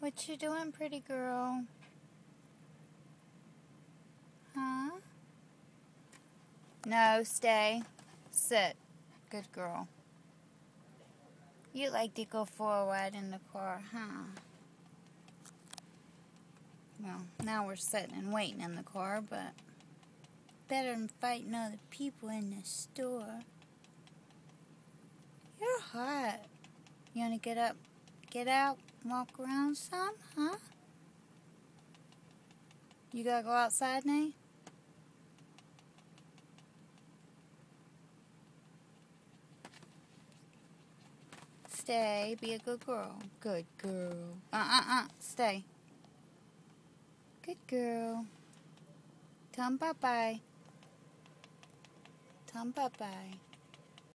What you doing, pretty girl? Huh? No, stay. Sit. Good girl. You like to go for a ride in the car, huh? Well, now we're sitting and waiting in the car, but better than fighting other people in the store. You're hot. You want to get up, get out, walk around some, huh? You gotta go outside, Nate? Stay. Be a good girl. Good girl. Uh-uh-uh. Stay. Good girl. Tell him bye-bye. Tell him bye-bye.